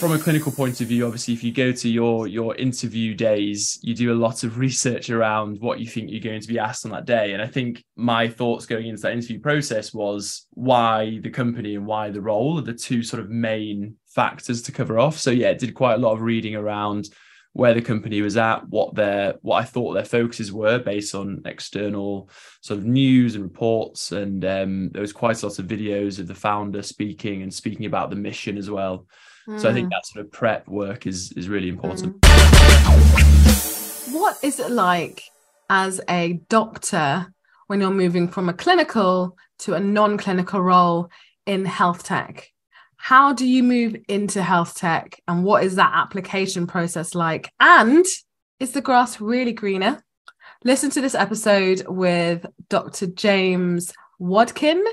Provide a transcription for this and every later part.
from a clinical point of view, obviously, if you go to your your interview days, you do a lot of research around what you think you're going to be asked on that day. And I think my thoughts going into that interview process was why the company and why the role are the two sort of main factors to cover off. So yeah, did quite a lot of reading around where the company was at, what their what I thought their focuses were based on external sort of news and reports, and um, there was quite a lot of videos of the founder speaking and speaking about the mission as well. So I think mm. that sort of prep work is is really important. Mm. What is it like as a doctor when you're moving from a clinical to a non-clinical role in health tech? How do you move into health tech and what is that application process like? And is the grass really greener? Listen to this episode with Dr. James Wadkin,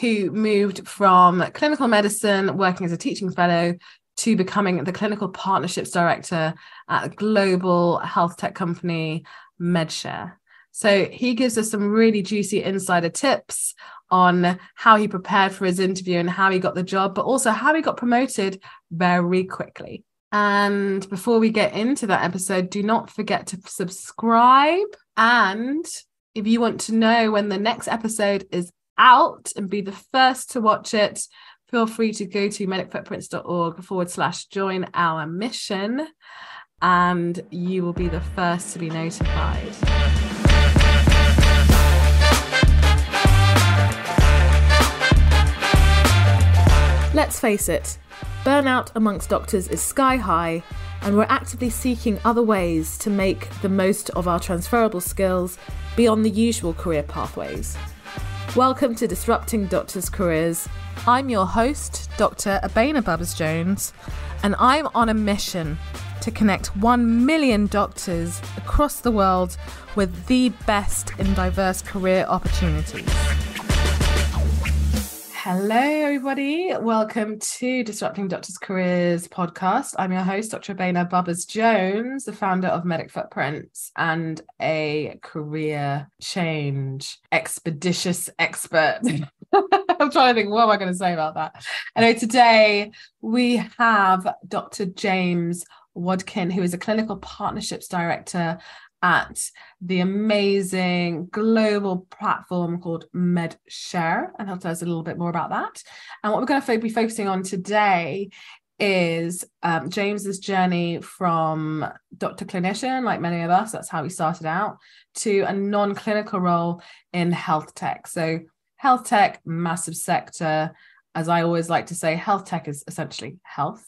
who moved from clinical medicine, working as a teaching fellow, to becoming the clinical partnerships director at a global health tech company, MedShr. So he gives us some really juicy insider tips on how he prepared for his interview and how he got the job, but also how he got promoted very quickly. And before we get into that episode, do not forget to subscribe. And if you want to know when the next episode is out and be the first to watch it, feel free to go to medicfootprints.org forward slash join our mission and you will be the first to be notified. Let's face it, burnout amongst doctors is sky high, and we're actively seeking other ways to make the most of our transferable skills beyond the usual career pathways. Welcome to Disrupting Doctors' Careers. I'm your host, Dr. Abena Bubbers Jones, and I'm on a mission to connect 1 million doctors across the world with the best in diverse career opportunities. Hello, everybody. Welcome to Disrupting Doctors' Careers podcast. I'm your host, Dr. Abena Bubbers Jones, the founder of Medic Footprints and a career change expeditious expert. I'm trying to think, what am I going to say about that? Anyway, today we have Dr. James Wadkin, who is a clinical partnerships director at the amazing global platform called MedShr, and he'll tell us a little bit more about that. And what we're going to be focusing on today is um, James's journey from doctor clinician, like many of us, that's how he started out, to a non-clinical role in health tech. So health tech, massive sector. As I always like to say, health tech is essentially health.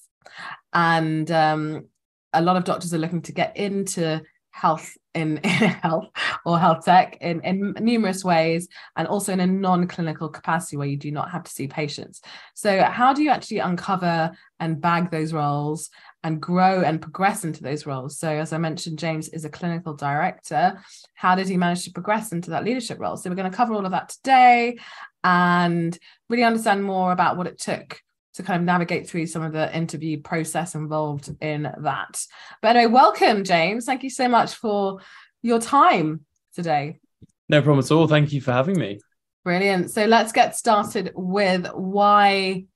And um, a lot of doctors are looking to get into health in, in health or health tech in, in numerous ways and also in a non-clinical capacity where you do not have to see patients. So how do you actually uncover and bag those roles and grow and progress into those roles? So as i mentioned james is a clinical director. How did he manage to progress into that leadership role? So we're going to cover all of that today and really understand more about what it took to kind of navigate through some of the interview process involved in that. But anyway, welcome, James. Thank you so much for your time today. No problem at all. Thank you for having me. Brilliant. So let's get started with why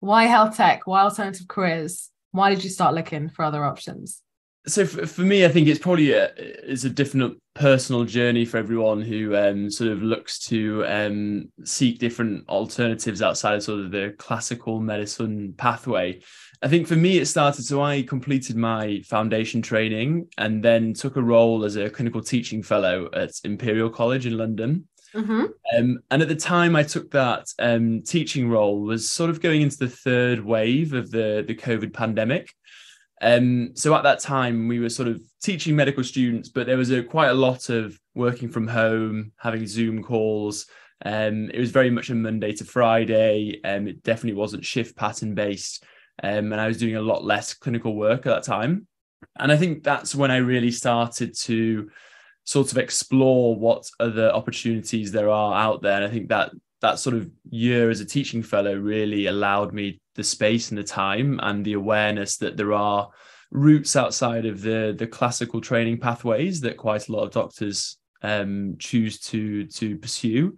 why health tech, why alternative careers? Why did you start looking for other options? So for, for me, I think it's probably a, it's a different personal journey for everyone who um, sort of looks to um, seek different alternatives outside of sort of the classical medicine pathway. I think for me, it started. So I completed my foundation training and then took a role as a clinical teaching fellow at Imperial College in London. Mm-hmm. Um, and at the time I took that um, teaching role was sort of going into the third wave of the the COVID pandemic. Um, so at that time, we were sort of teaching medical students, but there was a, quite a lot of working from home, having Zoom calls. Um, it was very much a Monday to Friday. Um, it definitely wasn't shift pattern based. Um, and I was doing a lot less clinical work at that time. And I think that's when I really started to sort of explore what other opportunities there are out there. And I think that that sort of year as a teaching fellow really allowed me the space and the time and the awareness that there are routes outside of the the classical training pathways that quite a lot of doctors um, choose to to pursue.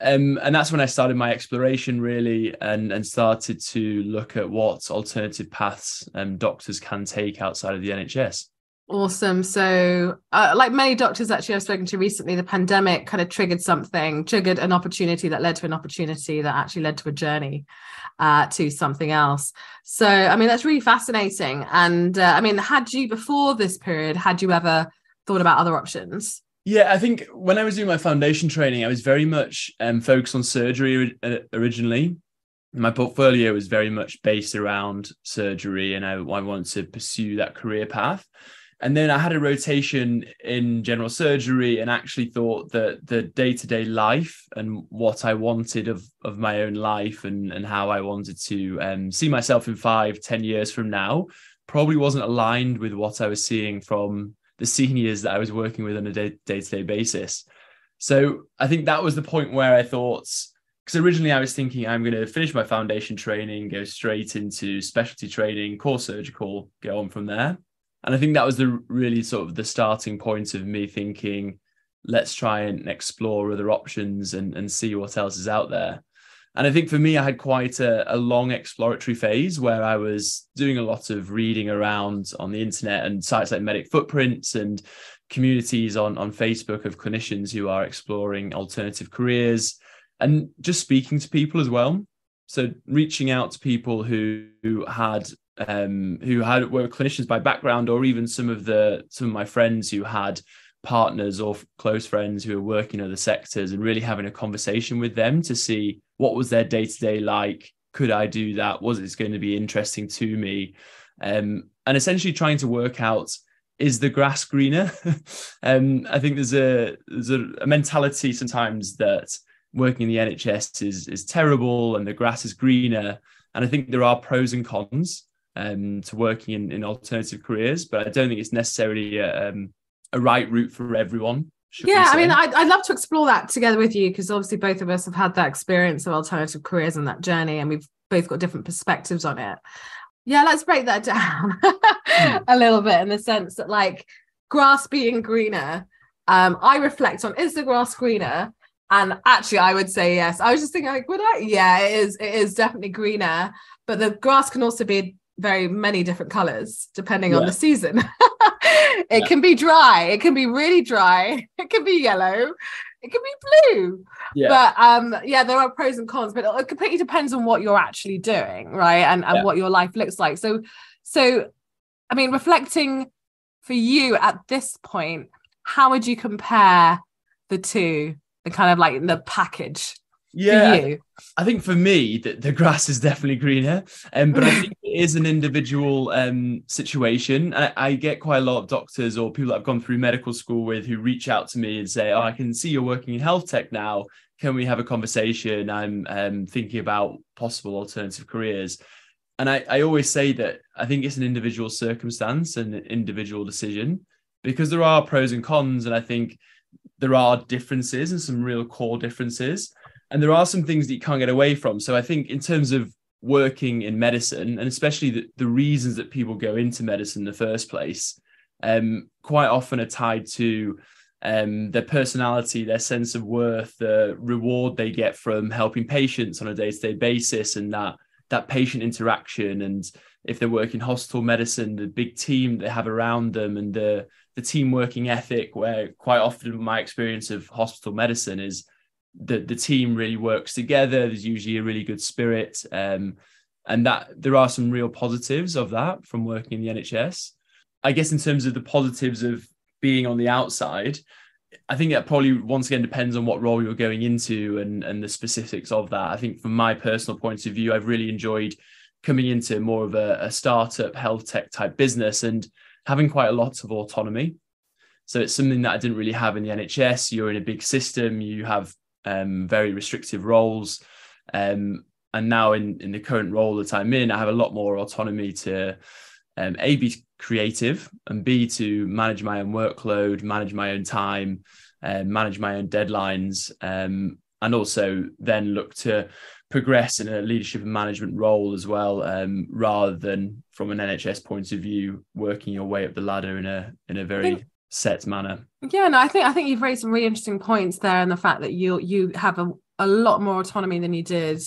um, and that's when I started my exploration really, and and started to look at what alternative paths um, doctors can take outside of the NHS. Awesome. So, uh, like many doctors actually I've spoken to recently, the pandemic kind of triggered something, triggered an opportunity that led to an opportunity that actually led to a journey uh, to something else. So, I mean, that's really fascinating. And uh, I mean, had you before this period, had you ever thought about other options? Yeah, I think when I was doing my foundation training, I was very much um, focused on surgery uh, originally. My portfolio was very much based around surgery, and I, I wanted to pursue that career path and then I had a rotation in general surgery and actually thought that the day-to-day life and what I wanted of, of my own life and, and how I wanted to um, see myself in five, ten years from now probably wasn't aligned with what I was seeing from the seniors that I was working with on a day, day-to-day basis. So I think that was the point where I thought, because originally I was thinking I'm going to finish my foundation training, go straight into specialty training, core surgical, go on from there and I think that was the really sort of the starting point of me thinking, let's try and explore other options and, and see what else is out there. And I think for me, I had quite a, a, long exploratory phase where I was doing a lot of reading around on the internet and sites like Medic Footprints and communities on, on Facebook of clinicians who are exploring alternative careers and just speaking to people as well. So reaching out to people who, who had um, who had were clinicians by background, or even some of the some of my friends who had partners or close friends who were working in other sectors, and really having a conversation with them to see what was their day to day like. Could I do that? Was it going to be interesting to me? Um, and essentially trying to work out is the grass greener. um, I think there's a there's a, a mentality sometimes that working in the NHS is is terrible and the grass is greener. And I think there are pros and cons um, to working in, in alternative careers, but I don't think it's necessarily a, um, a right route for everyone. Yeah, I mean, I'd, I'd love to explore that together with you because obviously both of us have had that experience of alternative careers and that journey, and we've both got different perspectives on it. Yeah, let's break that down mm. a little bit in the sense that, like, grass being greener, um, I reflect on is the grass greener? And actually, I would say yes. I was just thinking, like, would I? Yeah, it is. It is definitely greener, but the grass can also be very many different colors depending yeah. on the season. it yeah. can be dry, it can be really dry, it can be yellow, it can be blue. Yeah. But um yeah, there are pros and cons, but it completely depends on what you're actually doing, right? And and what your life looks like. So so I mean reflecting for you at this point, how would you compare the two, the kind of like the package yeah, I think for me the, the grass is definitely greener, um, but I think it is an individual um, situation. I, I, get quite a lot of doctors or people that I've gone through medical school with who reach out to me and say, "Oh, I can see you're working in health tech now. Can we have a conversation? I'm um, thinking about possible alternative careers." And I, I always say that I think it's an individual circumstance and an individual decision because there are pros and cons, and I think there are differences and some real core differences and there are some things that you can't get away from. So I think in terms of working in medicine, and especially the, the reasons that people go into medicine in the first place, um, quite often are tied to um, their personality, their sense of worth, the reward they get from helping patients on a day-to-day basis, and that that patient interaction. And if they're working hospital medicine, the big team they have around them, and the the team working ethic. Where quite often my experience of hospital medicine is the the team really works together. There's usually a really good spirit, um, and that there are some real positives of that from working in the NHS. I guess in terms of the positives of being on the outside, I think that probably once again depends on what role you're going into and and the specifics of that. I think from my personal point of view, I've really enjoyed coming into more of a, a startup health tech type business and having quite a lot of autonomy. So it's something that I didn't really have in the NHS. You're in a big system, you have um, very restrictive roles. Um, and now in, in the current role that I'm in, I have a lot more autonomy to um, A, be creative and B, to manage my own workload, manage my own time, and manage my own deadlines, um, and also then look to progress in a leadership and management role as well, um, rather than from an NHS point of view, working your way up the ladder in a in a very set manner. Yeah, no, I think I think you've raised some really interesting points there, and the fact that you you have a a lot more autonomy than you did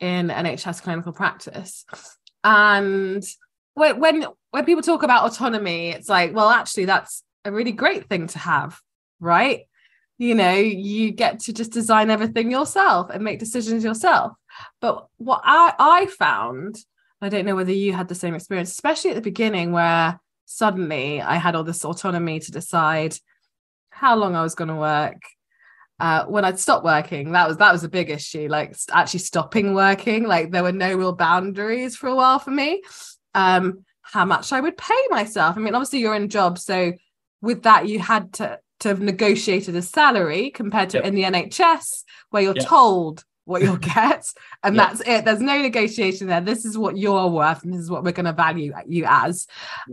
in NHS clinical practice. And when when when people talk about autonomy, it's like, well, actually, that's a really great thing to have, right? You know, you get to just design everything yourself and make decisions yourself. But what I I found, I don't know whether you had the same experience, especially at the beginning, where suddenly I had all this autonomy to decide how long I was going to work, uh, when I'd stopped working, that was that was a big issue. Like actually stopping working, like there were no real boundaries for a while for me. Um, how much I would pay myself. I mean, obviously you're in a job, so with that you had to to have negotiated a salary compared to yep. in the NHS where you're yep. told what you'll get and yep. that's it. There's no negotiation there. This is what you're worth and this is what we're going to value you as.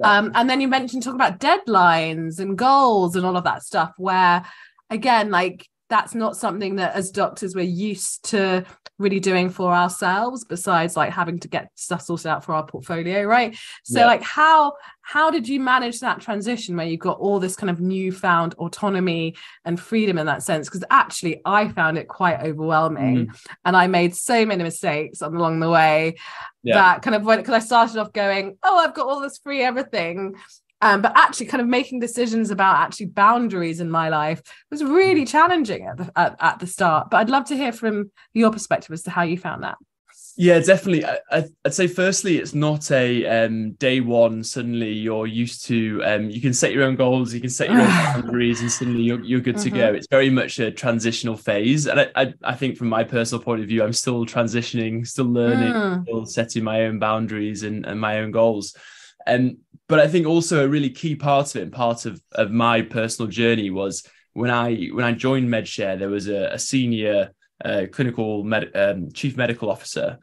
Um, and then you mentioned talking about deadlines and goals and all of that stuff where again like that's not something that as doctors we're used to really doing for ourselves besides like having to get stuff sorted out for our portfolio right so yeah. like how how did you manage that transition where you got all this kind of newfound autonomy and freedom in that sense because actually i found it quite overwhelming mm. and i made so many mistakes along the way yeah. that kind of when because i started off going oh i've got all this free everything um, but actually kind of making decisions about actually boundaries in my life was really challenging at the, at, at the start but i'd love to hear from your perspective as to how you found that yeah, definitely. I, would say firstly, it's not a um, day one. Suddenly, you're used to. Um, you can set your own goals, you can set your own boundaries, and suddenly you're, you're good to mm-hmm. go. It's very much a transitional phase, and I, I, I, think from my personal point of view, I'm still transitioning, still learning, mm. still setting my own boundaries and, and my own goals. And but I think also a really key part of it, and part of, of my personal journey was when I when I joined MedShr, there was a, a senior uh, clinical med, um, chief medical officer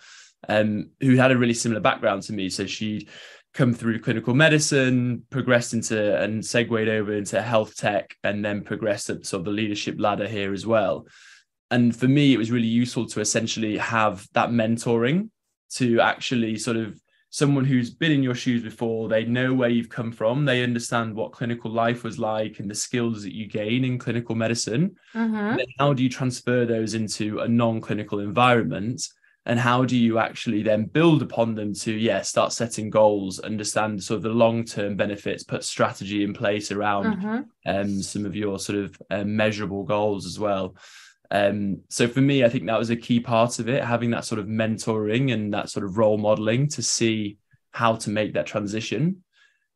um, who had a really similar background to me. So she'd come through clinical medicine, progressed into and segued over into health tech, and then progressed up sort of the leadership ladder here as well. And for me, it was really useful to essentially have that mentoring to actually sort of someone who's been in your shoes before they know where you've come from they understand what clinical life was like and the skills that you gain in clinical medicine mm-hmm. how do you transfer those into a non-clinical environment and how do you actually then build upon them to yeah start setting goals understand sort of the long-term benefits put strategy in place around mm-hmm. um, some of your sort of um, measurable goals as well um, so for me, I think that was a key part of it, having that sort of mentoring and that sort of role modeling to see how to make that transition.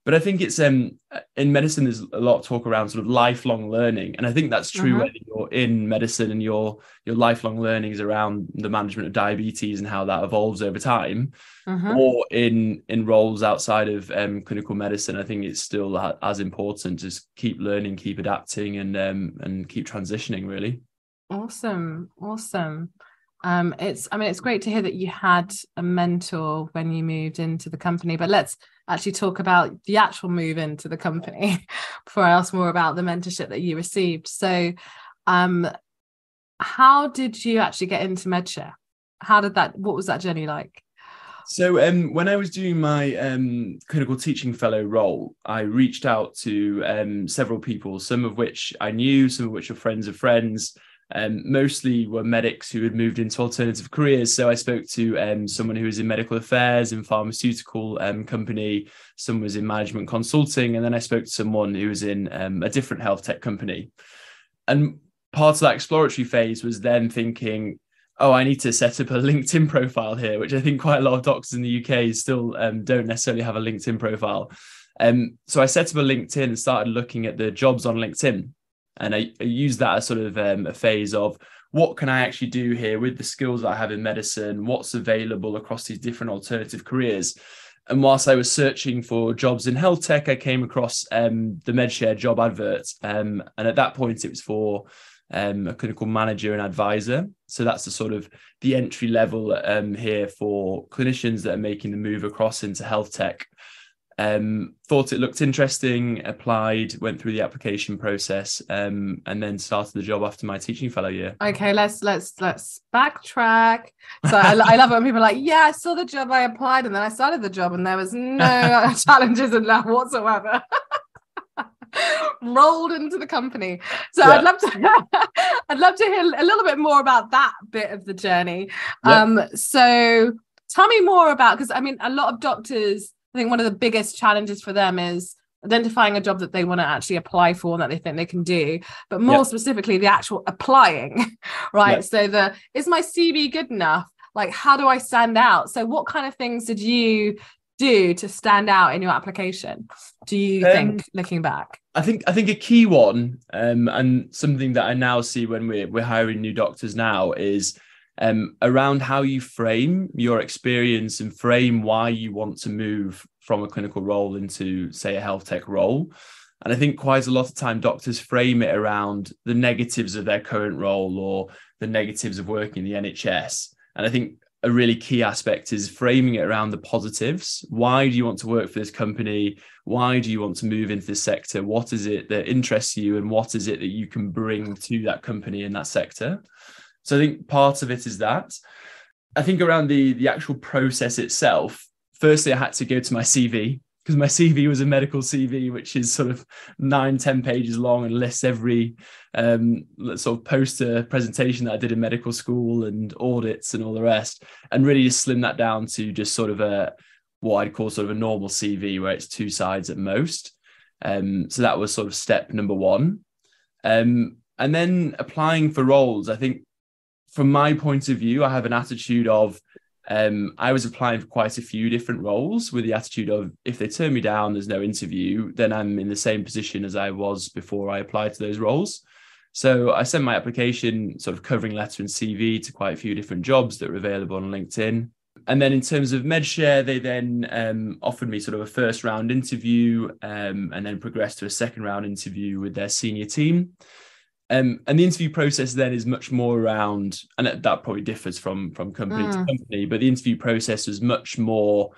But I think it's um in medicine there's a lot of talk around sort of lifelong learning. And I think that's true mm-hmm. whether you're in medicine and your your lifelong learnings around the management of diabetes and how that evolves over time, mm-hmm. or in in roles outside of um, clinical medicine. I think it's still as important to keep learning, keep adapting and um and keep transitioning really. Awesome. Awesome. Um, it's I mean it's great to hear that you had a mentor when you moved into the company, but let's actually talk about the actual move into the company before I ask more about the mentorship that you received. So um how did you actually get into MedShr? How did that what was that journey like? So um, when I was doing my um, clinical teaching fellow role, I reached out to um, several people, some of which I knew, some of which are friends of friends, um, mostly were medics who had moved into alternative careers. So I spoke to um, someone who was in medical affairs in pharmaceutical um, company, someone was in management consulting, and then I spoke to someone who was in um, a different health tech company. And part of that exploratory phase was then thinking, oh, I need to set up a LinkedIn profile here, which I think quite a lot of doctors in the UK still um, don't necessarily have a LinkedIn profile. Um, so I set up a LinkedIn and started looking at the jobs on LinkedIn and I, I use that as sort of um, a phase of what can I actually do here with the skills that I have in medicine? What's available across these different alternative careers? And whilst I was searching for jobs in health tech, I came across um, the MedShr job advert. Um, and at that point, it was for um, a clinical manager and advisor. So that's the sort of the entry level um, here for clinicians that are making the move across into health tech. Um, thought it looked interesting, applied, went through the application process, um, and then started the job after my teaching fellow year. Okay, let's let's let's backtrack. So I, I love it when people are like, "Yeah, I saw the job, I applied, and then I started the job, and there was no challenges in that whatsoever." rolled into the company. So Yeah. I'd love to I'd love to hear a little bit more about that bit of the journey. Yeah. Um so tell me more about because I mean a lot of doctors I think one of the biggest challenges for them is identifying a job that they want to actually apply for and that they think they can do but more Yeah. specifically the actual applying right Yeah. so the is my cv good enough like how do i stand out so what kind of things did you do to stand out in your application do you Um, think looking back I think I think a key one, um, and something that I now see when we're we're hiring new doctors now is um, around how you frame your experience and frame why you want to move from a clinical role into, say, a health tech role. And I think quite a lot of time doctors frame it around the negatives of their current role or the negatives of working in the NHS. And I think a really key aspect is framing it around the positives. Why do you want to work for this company? Why do you want to move into this sector? What is it that interests you, and what is it that you can bring to that company in that sector? So I think part of it is that. I think around the the actual process itself. Firstly, I had to go to my CV because my CV was a medical CV, which is sort of nine, 10 pages long and lists every um, sort of poster presentation that I did in medical school and audits and all the rest, and really just slim that down to just sort of a what I'd call sort of a normal CV where it's two sides at most. Um, so that was sort of step number one. Um, and then applying for roles, I think from my point of view, I have an attitude of um, I was applying for quite a few different roles with the attitude of if they turn me down, there's no interview, then I'm in the same position as I was before I applied to those roles. So I sent my application, sort of covering letter and CV to quite a few different jobs that were available on LinkedIn. And then in terms of MedShr, they then um, offered me sort of a first round interview um, and then progressed to a second round interview with their senior team. Um, and the interview process then is much more around, and that probably differs from from company to Mm. company, but the interview process is much more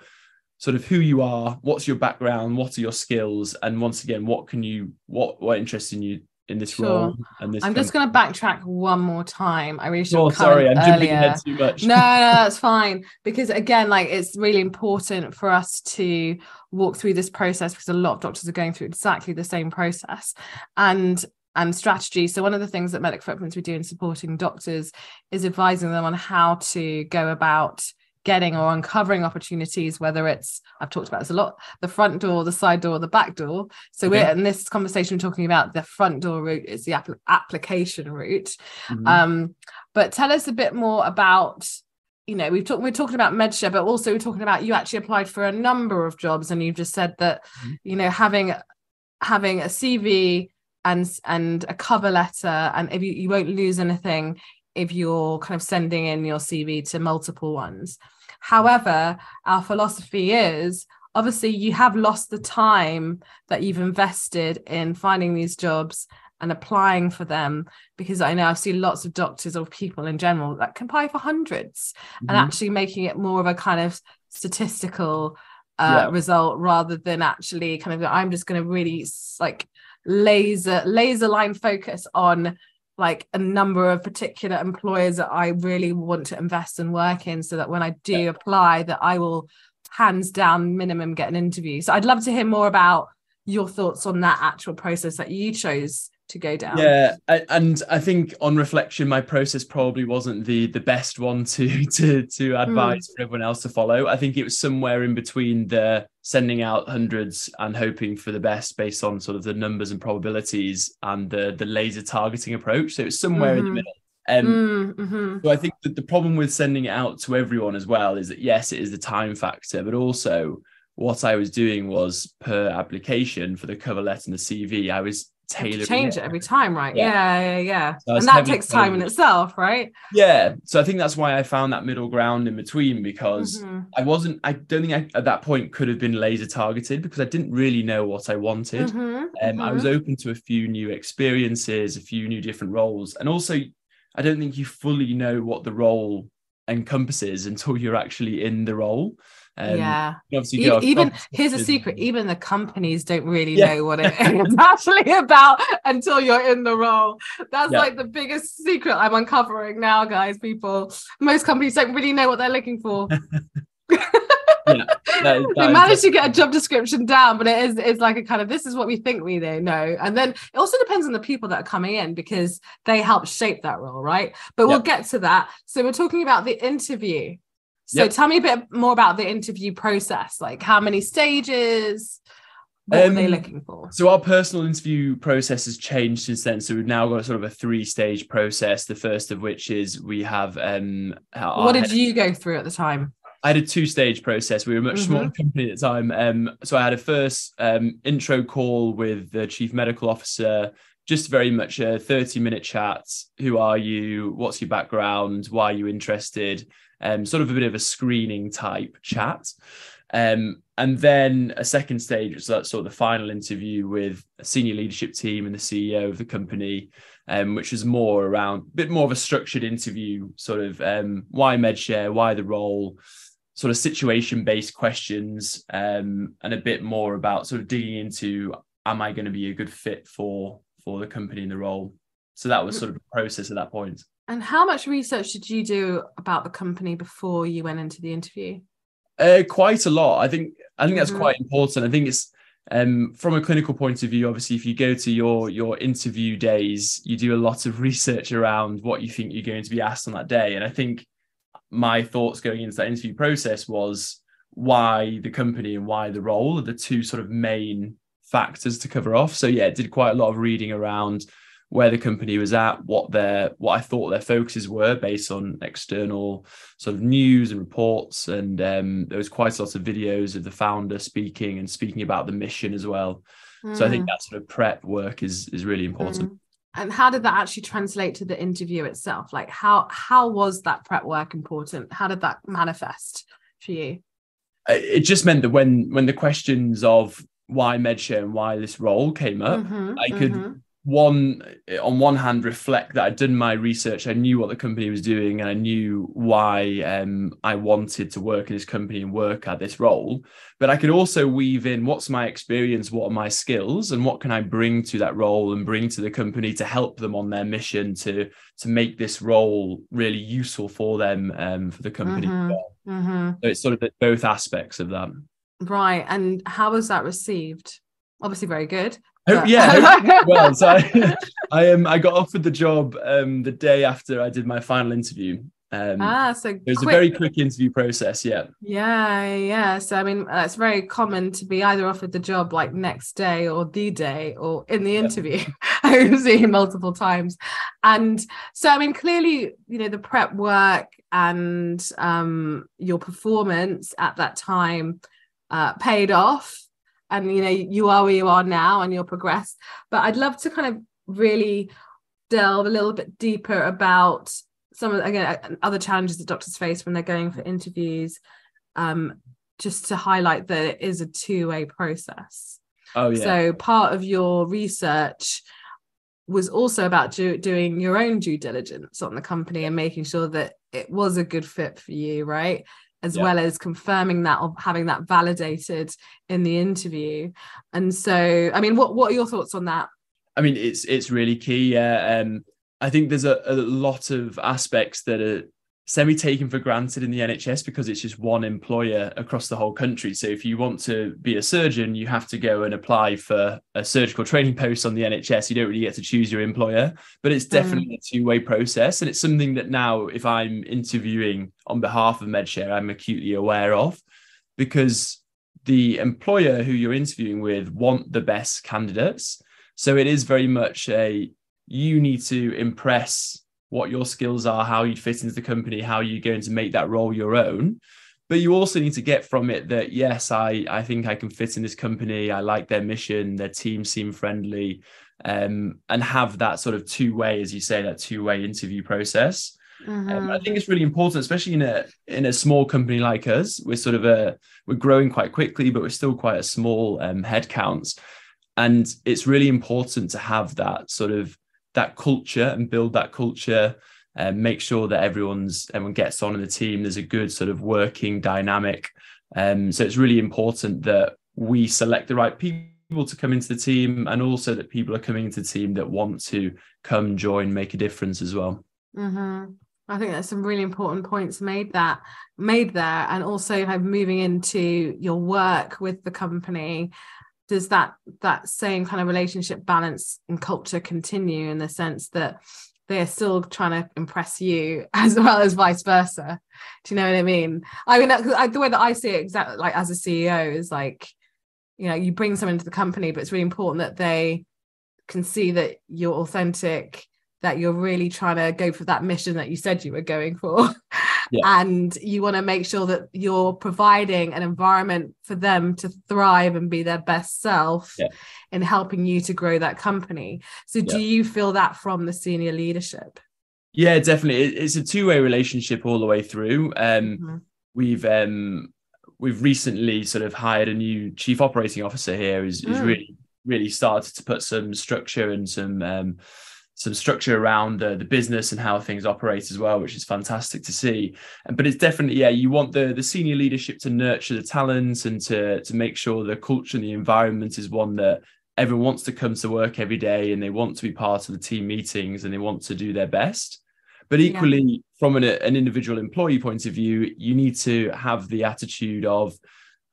sort of who you are, what's your background, what are your skills, and once again, what can you, what what interests in you in this Sure. role and this. i'm just going to backtrack one more time i really should Oh, sorry, I'm come jumping ahead too much. no, no, that's fine. Because again, like it's really important for us to walk through this process because a lot of doctors are going through exactly the same process and and strategy. So one of the things that Medic Footprints we do in supporting doctors is advising them on how to go about getting or uncovering opportunities, whether it's I've talked about this a lot, the front door, the side door, the back door. So Okay. we're in this conversation We're talking about the front door route is the app- application route. Mhm. Um, but tell us a bit more about, you know, we've talked we're talking about MedShr, but also we're talking about you actually applied for a number of jobs, and you've just said that, Mhm. you know, having having a CV and and a cover letter, and if you, you won't lose anything if you're kind of sending in your CV to multiple ones. However, our philosophy is obviously you have lost the time that you've invested in finding these jobs and applying for them because I know I've seen lots of doctors or people in general that can apply for 100s and Mhm. actually making it more of a kind of statistical uh, Yeah. result rather than actually kind of I'm just going to really like laser laser line focus on like a number of particular employers that I really want to invest and work in so that when I do apply that I will hands down minimum get an interview. So I'd love to hear more about your thoughts on that actual process that you chose to go down. Yeah, and I think on reflection, my process probably wasn't the the best one to to to advise for everyone else to follow. I think it was somewhere in between the sending out hundreds and hoping for the best based on sort of the numbers and probabilities and the the laser targeting approach. So it was somewhere in the Mhm. middle. Um, Mm, mhm. so I think that the problem with sending it out to everyone as well is that yes, it is the time factor, but also what I was doing was per application for the cover letter and the CV, I was To change it every time, right? Yeah. Yeah, yeah, yeah. So and that takes time in itself, right? Yeah, so I think that's why I found that middle ground in between because Mhm. I wasn't. I don't think I, at that point could have been laser targeted because I didn't really know what I wanted. Mhm, Um, I was mhm. open to a few new experiences, a few new different roles, and also I don't think you fully know what the role encompasses until you're actually in the role. Um, yeah. obviously E- Even, here's a secret: even the companies don't really Yeah. know what it is actually about until you're in the role. That's Yeah. like the biggest secret I'm uncovering now, guys. People, most companies don't really know what they're looking for. yeah, that, we managed to get a job description down, but it is it's like a kind of this is what we think we know. And then it also depends on the people that are coming in because they help shape that role, right? But we'll get to that. So we're talking about the interview. So yep. tell me a bit more about the interview process, like how many stages, what um, are they looking for? So our personal interview process has changed since then. So we've now got sort of a three-stage process. The first of which is we have um what did you go through at the time? I had a two-stage process. We were a much mm-hmm. smaller company at the time. Um, so I had a first um, intro call with the chief medical officer, just very much a 30-minute chat. Who are you? What's your background? Why are you interested? Um, sort of a bit of a screening type chat. Um, and then a second stage was that sort of the final interview with a senior leadership team and the CEO of the company, um, which was more around a bit more of a structured interview, sort of um, why MedShr, why the role, sort of situation based questions, um, and a bit more about sort of digging into am I going to be a good fit for for the company and the role. So that was sort of the process at that point. And how much research did you do about the company before you went into the interview? Uh, quite a lot. I think I think that's mm-hmm. quite important. I think it's um, from a clinical point of view. Obviously, if you go to your your interview days, you do a lot of research around what you think you're going to be asked on that day. And I think my thoughts going into that interview process was why the company and why the role are the two sort of main factors to cover off. So yeah, did quite a lot of reading around where the company was at, what their what I thought their focuses were based on external sort of news and reports, and um, there was quite a lot of videos of the founder speaking and speaking about the mission as well. Mm. So I think hmm. that sort of prep work is is really important. Mm. And how did that actually translate to the interview itself? Like how how was that prep work important? How did that manifest for you? It just meant that when when the questions of why MedShr and why this role came up, mm-hmm, I could mm-hmm one on one hand reflect that I'd done my research, I knew what the company was doing, and I knew why um, I wanted to work in this company and work at this role. But I could also weave in what's my experience, what are my skills, and what can I bring to that role and bring to the company to help them on their mission to to make this role really useful for them um, for the company. Mm-hmm. Mm-hmm. So it's sort of both aspects of that. Right. And how was that received? Obviously, very good. Hope, yeah. well, so I, I um I got offered the job um the day after I did my final interview. Um, ah, so it was quick. a very quick interview process. Yeah. Yeah, yeah. So I mean, it's very common to be either offered the job like next day or the day or in the interview. Yeah. I've seen multiple times, and so I mean, clearly, you know, the prep work and um, your performance at that time uh, paid off and you know you are where you are now and you'll progress but i'd love to kind of really delve a little bit deeper about some of again other challenges that doctors face when they're going for interviews um, just to highlight that it is a two-way process. Oh yeah. So part of your research was also about do, doing your own due diligence on the company and making sure that it was a good fit for you right as yeah. well as confirming that or having that validated in the interview. And so, I mean, what what are your thoughts on that? I mean, it's it's really key. Yeah, um, I think there's a, a lot of aspects that are semi taken for granted in the NHS because it's just one employer across the whole country. So if you want to be a surgeon, you have to go and apply for a surgical training post on the NHS. You don't really get to choose your employer, but it's mm. definitely mm. a two way process. And it's something that now, if I'm interviewing on behalf of MedShr, I'm acutely aware of because the employer who you're interviewing with want the best candidates. So it is very much a you need to impress what your skills are, how you fit into the company, how you're going to make that role your own. But you also need to get from it that yes, I I think I can fit in this company. I like their mission. Their team seem friendly, um, and have that sort of two way, as you say, that two way interview process. Mm-hmm. Um, I think it's really important, especially in a in a small company like us. We're sort of a we're growing quite quickly, but we're still quite a small um, headcount, and it's really important to have that sort of that culture and build that culture and make sure that everyone's everyone gets on in the team there's a good sort of working dynamic um, so it's really important that we select the right people to come into the team and also that people are coming into the team that want to come join make a difference as well mm-hmm. I think that's some really important points made that made there, and also of moving into your work with the company. Does that that same kind of relationship balance and culture continue in the sense that they're still trying to impress you as well as vice versa? Do you know what I mean? I mean, the way that I see it, exactly like as a CEO, is like, you know, you bring someone into the company, but it's really important that they can see that you're authentic that you're really trying to go for that mission that you said you were going for. Yeah. and you want to make sure that you're providing an environment for them to thrive and be their best self yeah. in helping you to grow that company. So, yeah. do you feel that from the senior leadership? Yeah, definitely. It's a two way relationship all the way through. Um, mm-hmm. We've um, we've recently sort of hired a new chief operating officer here who's, mm. really really started to put some structure and some um, some structure around uh, the business and how things operate as well, which is fantastic to see. But it's definitely yeah, you want the the senior leadership to nurture the talents and to to make sure the culture and the environment is one that everyone wants to come to work every day and they want to be part of the team meetings and they want to do their best. But equally, yeah. from an, an individual employee point of view, you need to have the attitude of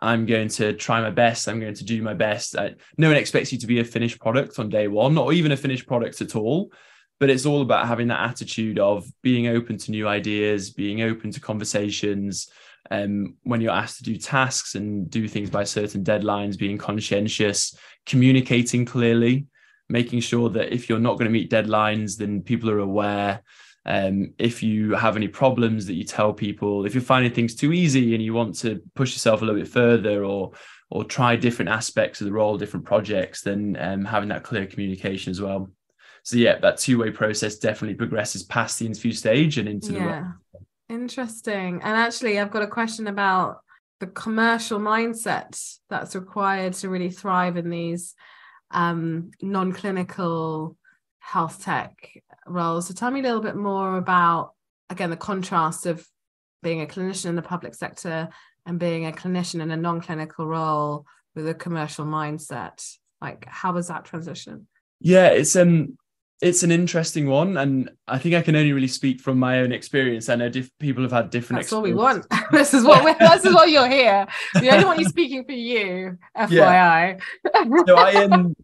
I'm going to try my best. I'm going to do my best. I, no one expects you to be a finished product on day one, not even a finished product at all. But it's all about having that attitude of being open to new ideas, being open to conversations. Um, when you're asked to do tasks and do things by certain deadlines, being conscientious, communicating clearly, making sure that if you're not going to meet deadlines, then people are aware um, if you have any problems that you tell people, if you're finding things too easy and you want to push yourself a little bit further or or try different aspects of the role, different projects, then um, having that clear communication as well. So yeah, that two-way process definitely progresses past the interview stage and into yeah. the Interesting. And actually, I've got a question about the commercial mindset that's required to really thrive in these um, non-clinical health tech roles. So tell me a little bit more about, again, the contrast of being a clinician in the public sector and being a clinician in a non-clinical role with a commercial mindset. Like, how was that transition? Yeah, it's um it's an interesting one, and I think I can only really speak from my own experience. I know diff- people have had different. That's what we want. this is what this is what you're here. We only want you speaking for you, FYI. Yeah. so I um,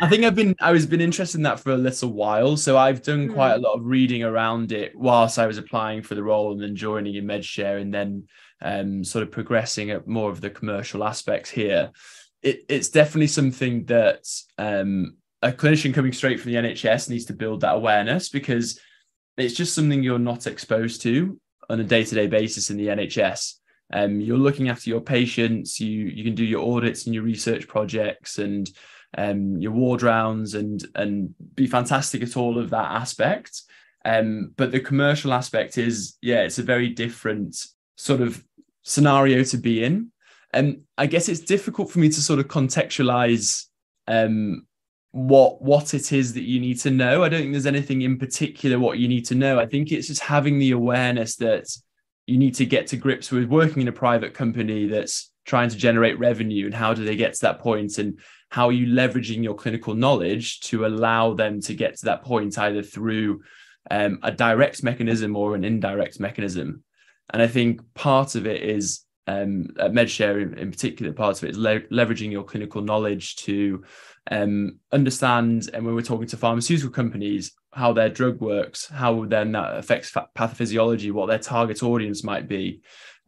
I think I've been I was been interested in that for a little while. So I've done quite mm. a lot of reading around it whilst I was applying for the role, and then joining in MedShr, and then um, sort of progressing at more of the commercial aspects here. It, it's definitely something that um, a clinician coming straight from the NHS needs to build that awareness because it's just something you're not exposed to on a day-to-day basis in the NHS. Um, you're looking after your patients. You you can do your audits and your research projects and um, your ward rounds and and be fantastic at all of that aspect. Um, but the commercial aspect is yeah, it's a very different sort of scenario to be in. And I guess it's difficult for me to sort of contextualize um, what what it is that you need to know. I don't think there's anything in particular what you need to know. I think it's just having the awareness that you need to get to grips with working in a private company that's trying to generate revenue and how do they get to that point and how are you leveraging your clinical knowledge to allow them to get to that point either through um, a direct mechanism or an indirect mechanism and i think part of it is um, at MedShr in, in particular part of it is le- leveraging your clinical knowledge to um, understand, and when we're talking to pharmaceutical companies, how their drug works, how then that affects pathophysiology, what their target audience might be,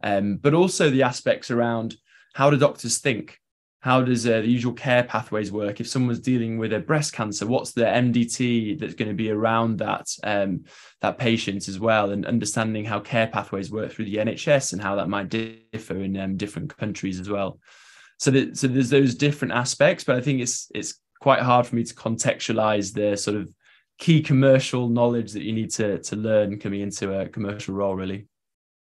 um, but also the aspects around how do doctors think? How does uh, the usual care pathways work? If someone's dealing with a breast cancer, what's the MDT that's going to be around that um, that patient as well, and understanding how care pathways work through the NHS and how that might differ in um, different countries as well so that, so there's those different aspects but i think it's it's quite hard for me to contextualize the sort of key commercial knowledge that you need to to learn coming into a commercial role really.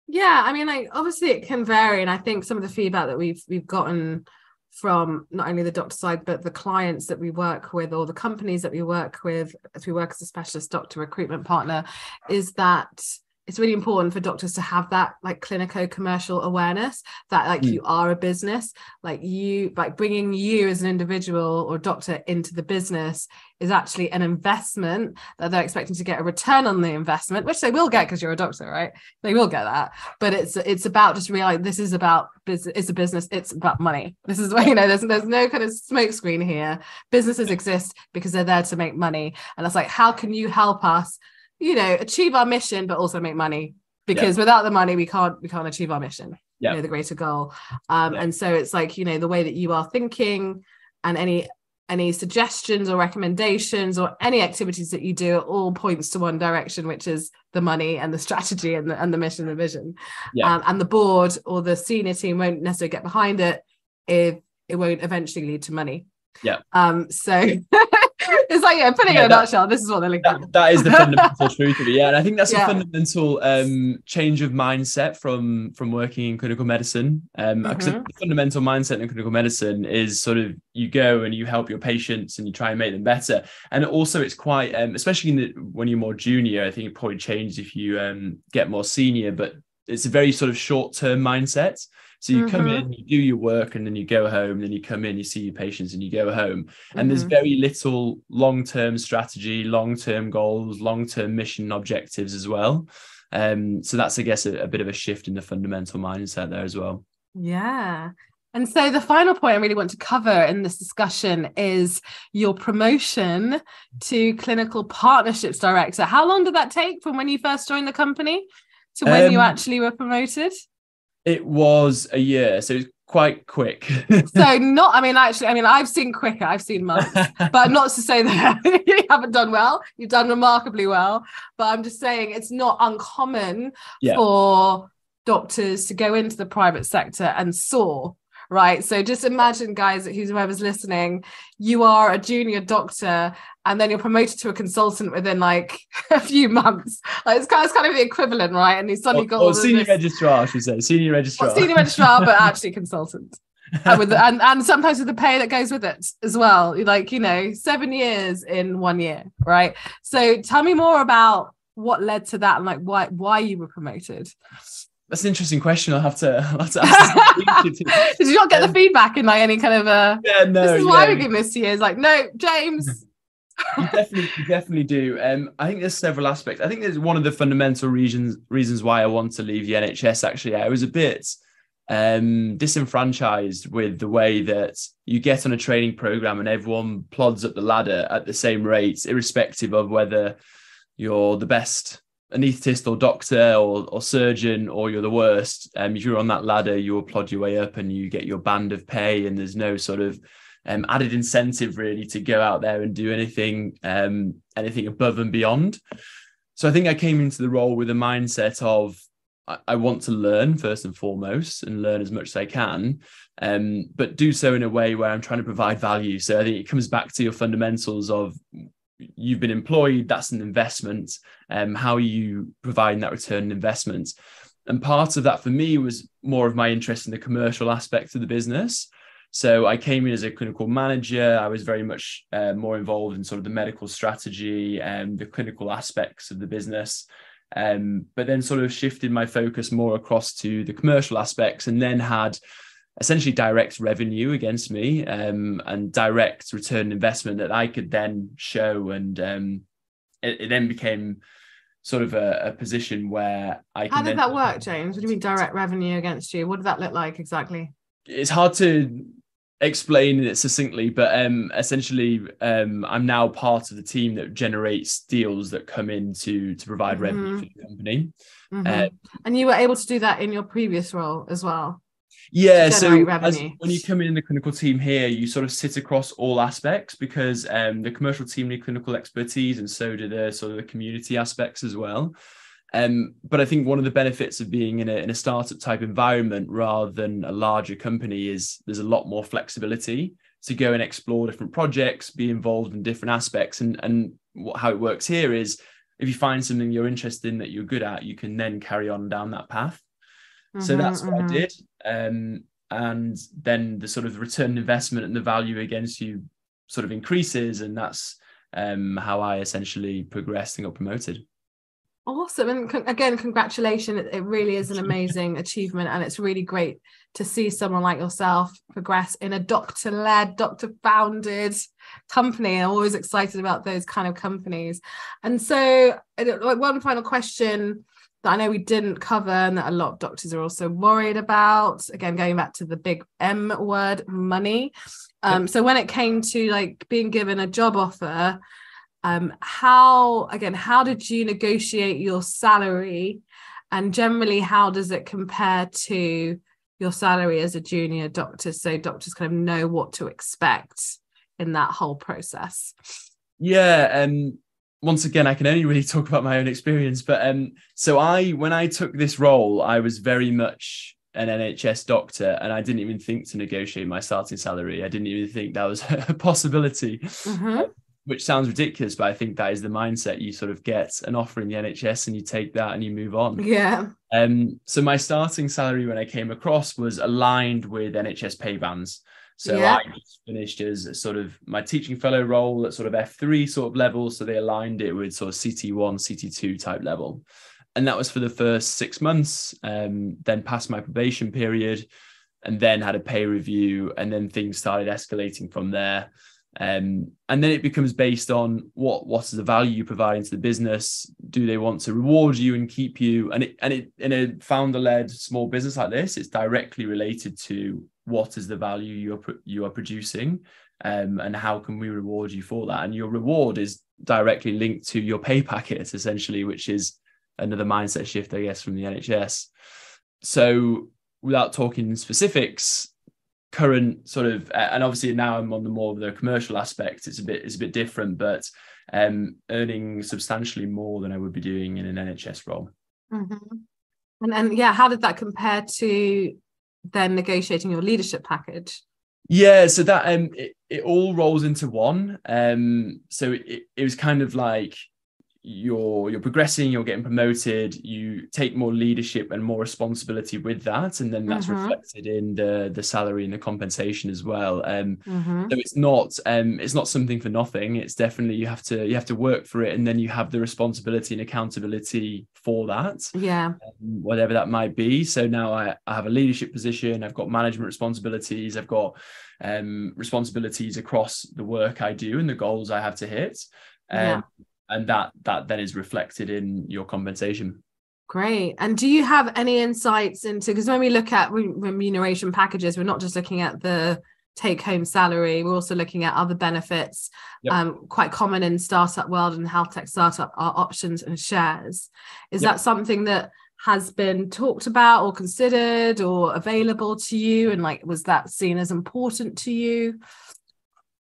Yeah i mean like obviously it can vary and i think some of the feedback that we've we've gotten from not only the doctor side but the clients that we work with or the companies that we work with as we work as a specialist doctor recruitment partner is that it's really important for doctors to have that like clinico commercial awareness that like mm. you are a business like you like bringing you as an individual or doctor into the business is actually an investment that they're expecting to get a return on the investment which they will get because you're a doctor right? They will get that. But it's it's about just realizing this is about business it's a business it's about money. This is where you know there's there's no kind of smoke screen here. Businesses exist because they're there to make money. And it's like how can you help us you know achieve our mission but also make money because yeah. without the money we can't we can't achieve our mission yeah. you know the greater goal um yeah. and so it's like you know the way that you are thinking and any any suggestions or recommendations or any activities that you do all points to one direction which is the money and the strategy and the, and the mission and vision yeah. Um, and the board or the senior team won't necessarily get behind it if it won't eventually lead to money yeah um so it's like yeah, putting yeah, it in that, a nutshell. This is what they're looking that, that is the fundamental truth of it. Yeah, and I think that's yeah. a fundamental um, change of mindset from from working in clinical medicine. Um, because mm-hmm. the fundamental mindset in clinical medicine is sort of you go and you help your patients and you try and make them better. And also, it's quite um, especially the, when you're more junior. I think it probably changes if you um, get more senior, but it's a very sort of short term mindset. So you mm-hmm. come in, you do your work, and then you go home. And then you come in, you see your patients, and you go home. And mm-hmm. there's very little long term strategy, long term goals, long term mission objectives as well. Um, so that's, I guess, a, a bit of a shift in the fundamental mindset there as well. Yeah. And so the final point I really want to cover in this discussion is your promotion to clinical partnerships director. How long did that take from when you first joined the company to when um, you actually were promoted? It was a year, so it's quite quick. so not, I mean, actually, I mean, I've seen quicker, I've seen months, but not to say that you haven't done well. You've done remarkably well, but I'm just saying it's not uncommon yeah. for doctors to go into the private sector and soar right? So just imagine, guys, who's whoever's listening, you are a junior doctor and then you're promoted to a consultant within like a few months. Like it's kind, of, it's kind of the equivalent, right? And he's suddenly or, got or senior this... registrar, I should say, senior registrar, well, senior registrar, but actually consultant. and, with the, and and sometimes with the pay that goes with it as well. Like you know, seven years in one year, right? So tell me more about what led to that and like why why you were promoted. That's an interesting question. I'll have to, I'll have to ask. Did you not get um, the feedback in like any kind of a? Yeah, no. This is yeah. why we're giving this to you. It's like, no, James. you definitely, you definitely do. Um, I think there's several aspects. I think there's one of the fundamental reasons reasons why I want to leave the NHS. Actually, I was a bit um, disenfranchised with the way that you get on a training program and everyone plods up the ladder at the same rates, irrespective of whether you're the best anaesthetist or doctor or, or surgeon or you're the worst um, if you're on that ladder you plod your way up and you get your band of pay and there's no sort of um, added incentive really to go out there and do anything um, anything above and beyond. So i think i came into the role with a mindset of I, I want to learn first and foremost and learn as much as i can um, but do so in a way where i'm trying to provide value. So i think it comes back to your fundamentals of you've been employed that's an investment um, how are you providing that return on investment? And part of that for me was more of my interest in the commercial aspect of the business. So i came in as a clinical manager. I was very much uh, more involved in sort of the medical strategy and the clinical aspects of the business. Um, but then sort of shifted my focus more across to the commercial aspects and then had essentially direct revenue against me um, and direct return investment that I could then show. And um, it, it, then became sort of a, a position where I How did that work, James? What do you mean direct revenue against you? What did that look like exactly? It's hard to explain it succinctly, but um, essentially, um, I'm now part of the team that generates deals that come in to to provide mm-hmm. revenue for the company. Mm-hmm. Uh, and you were able to do that in your previous role as well. Yeah, so as, when you come in the clinical team here, you sort of sit across all aspects because um, the commercial team need clinical expertise, and so do the sort of the community aspects as well. Um, but I think one of the benefits of being in a, in a startup type environment rather than a larger company is there's a lot more flexibility to go and explore different projects, be involved in different aspects, and and what, how it works here is if you find something you're interested in that you're good at, you can then carry on down that path. Mm-hmm, so that's what mm-hmm. I did. Um, and then the sort of return investment and the value against you sort of increases. And that's um, how I essentially progressed and got promoted. Awesome. And con- again, congratulations. It, it really is an amazing achievement. And it's really great to see someone like yourself progress in a doctor led, doctor founded company. I'm always excited about those kind of companies. And so, one final question that I know we didn't cover and that a lot of doctors are also worried about. Again, going back to the big M word, money. Um, so when it came to like being given a job offer, um, how again how did you negotiate your salary and generally how does it compare to your salary as a junior doctor so doctors kind of know what to expect in that whole process yeah and um, once again i can only really talk about my own experience but um so i when i took this role i was very much an NHS doctor and I didn't even think to negotiate my starting salary. I didn't even think that was a possibility. Mm-hmm which sounds ridiculous, but I think that is the mindset you sort of get an offer in the NHS and you take that and you move on. Yeah. Um, so my starting salary when I came across was aligned with NHS pay bands. So yeah. I finished as sort of my teaching fellow role at sort of F3 sort of level. So they aligned it with sort of CT1, CT2 type level. And that was for the first six months, um, then passed my probation period and then had a pay review. And then things started escalating from there. Um, and then it becomes based on what what is the value you provide into the business. Do they want to reward you and keep you? And it and it in a founder led small business like this, it's directly related to what is the value you are you are producing, um, and how can we reward you for that? And your reward is directly linked to your pay packet, essentially, which is another mindset shift, I guess, from the NHS. So without talking specifics, current sort of and obviously now I'm on the more of the commercial aspect it's a bit it's a bit different but um earning substantially more than I would be doing in an NHS role. Mm-hmm. and and yeah how did that compare to then negotiating your leadership package? Yeah so that um it, it all rolls into one. Um so it, it was kind of like you're you're progressing you're getting promoted you take more leadership and more responsibility with that and then that's mm-hmm. reflected in the the salary and the compensation as well um mm-hmm. so it's not um it's not something for nothing it's definitely you have to you have to work for it and then you have the responsibility and accountability for that yeah um, whatever that might be so now I, I have a leadership position i've got management responsibilities i've got um responsibilities across the work i do and the goals i have to hit um, yeah and that that then is reflected in your compensation. Great. And do you have any insights into because when we look at remuneration packages we're not just looking at the take home salary we're also looking at other benefits yep. um, quite common in startup world and health tech startup are options and shares. Is yep. that something that has been talked about or considered or available to you? And like was that seen as important to you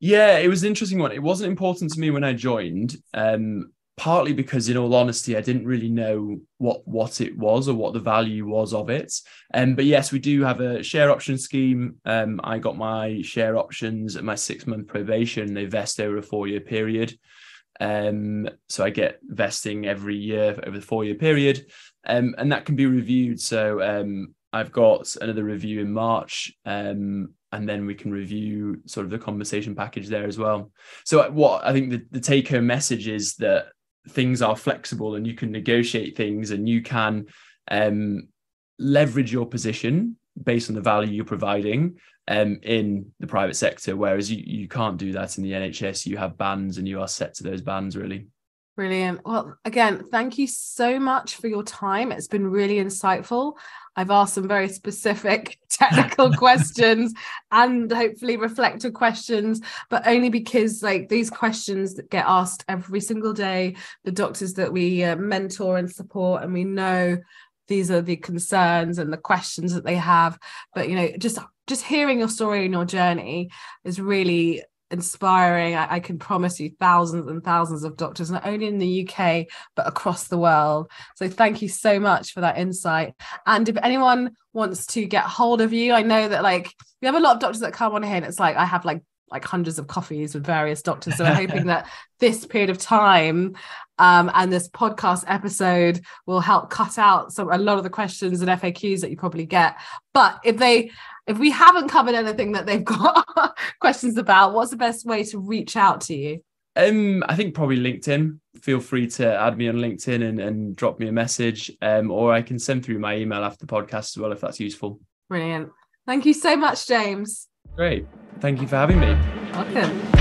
yeah, it was an interesting one. It wasn't important to me when I joined, um, partly because, in all honesty, I didn't really know what what it was or what the value was of it. Um, but yes, we do have a share option scheme. Um, I got my share options at my six month probation. They vest over a four year period. Um, so I get vesting every year over the four year period, um, and that can be reviewed. So um, I've got another review in March, um, and then we can review sort of the conversation package there as well. So uh, what I think the, the take home message is that things are flexible and you can negotiate things and you can um, leverage your position based on the value you're providing um, in the private sector, whereas you, you can't do that in the NHS. You have bands and you are set to those bands really. Brilliant. Well, again, thank you so much for your time. It's been really insightful. I've asked some very specific technical questions and hopefully reflective questions, but only because like these questions that get asked every single day, the doctors that we uh, mentor and support, and we know these are the concerns and the questions that they have. But you know, just just hearing your story and your journey is really inspiring. I, I, can promise you thousands and thousands of doctors, not only in the UK, but across the world. So thank you so much for that insight. And if anyone wants to get hold of you, I know that like we have a lot of doctors that come on here and it's like I have like like hundreds of coffees with various doctors. So I'm hoping that this period of time um, and this podcast episode will help cut out some a lot of the questions and FAQs that you probably get. But if they if we haven't covered anything that they've got questions about, what's the best way to reach out to you? Um, I think probably LinkedIn. Feel free to add me on LinkedIn and, and drop me a message, um, or I can send through my email after the podcast as well if that's useful. Brilliant. Thank you so much, James. Great. Thank you for having me. Welcome.